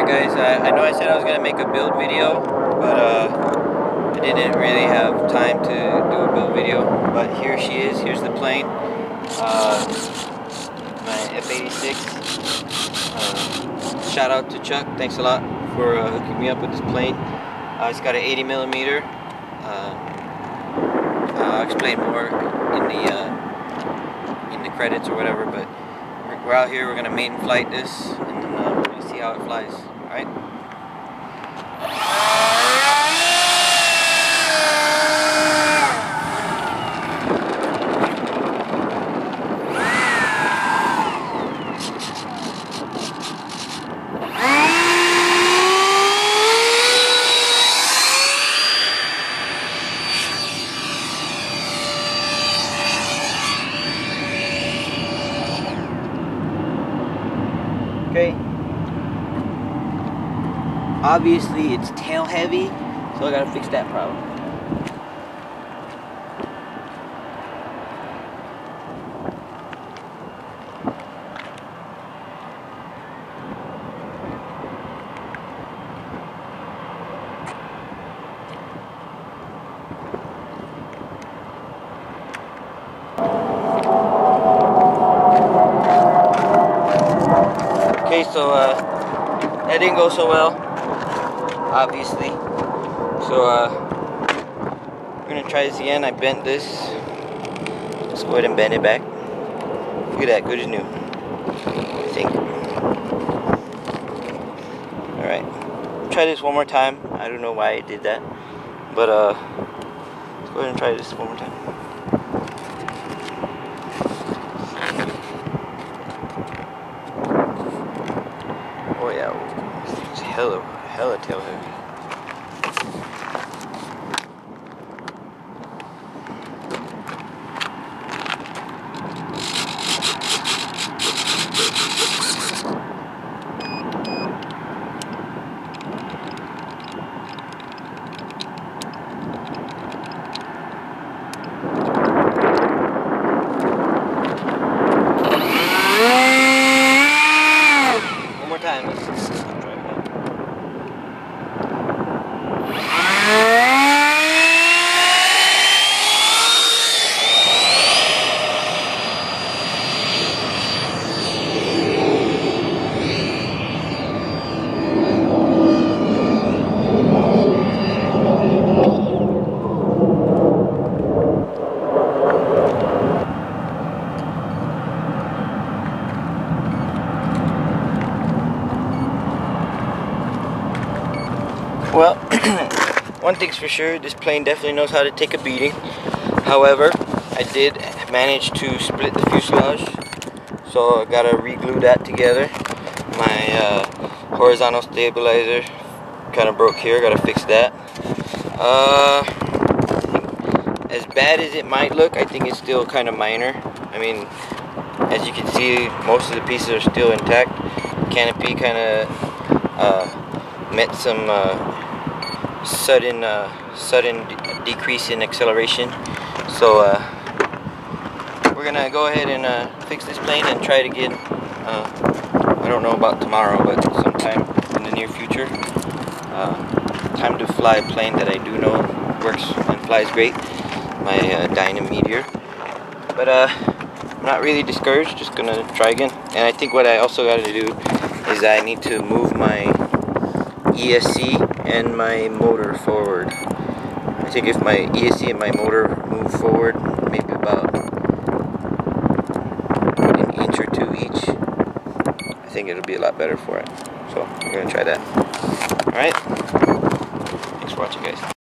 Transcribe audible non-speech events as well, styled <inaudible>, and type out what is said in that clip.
Alright guys, I, know I said I was going to make a build video, but uh, I didn't really have time to do a build video. But here she is, here's the plane. Uh, my F-86. Uh, shout out to Chuck, thanks a lot for uh, hooking me up with this plane. Uh, it's got an 80 millimeter. I'll explain more in the in the credits or whatever, but we're, we're out here, we're going to maiden flight this, see how it flies, alright? Okay. Obviously it's tail heavy, so I gotta fix that problem. Okay, so uh, that didn't go so well, obviously. So uh, we're gonna try this again. I bent this. Let's go ahead and bend it back. Look at that, good as new. I think. All right, try this one more time. I don't know why I did that, but uh, let's go ahead and try this one more time. Hella, tail heavy. One more time. Let's, let's try it again. Well, <clears throat> one thing's for sure, this plane definitely knows how to take a beating. However, I did manage to split the fuselage, so I gotta reglue that together. My uh, horizontal stabilizer kind of broke here, gotta fix that. Uh, as bad as it might look, I think it's still kind of minor. I mean, as you can see, most of the pieces are still intact. Canopy kind of uh, met some uh, sudden uh, sudden de- decrease in acceleration. So uh, we're gonna go ahead and uh, fix this plane and try it again. Uh, I don't know about tomorrow, but sometime in the near future. Uh, time to fly a plane that I do know works and flies great. My uh, Dynam Meteor. But I'm not really discouraged. Just gonna try again. And I think what I also got to do is I need to move my ESC and my motor forward. I think if my ESC and my motor move forward, maybe about an inch or two each, I think it'll be a lot better for it. So we're gonna try that. Alright? Thanks for watching guys.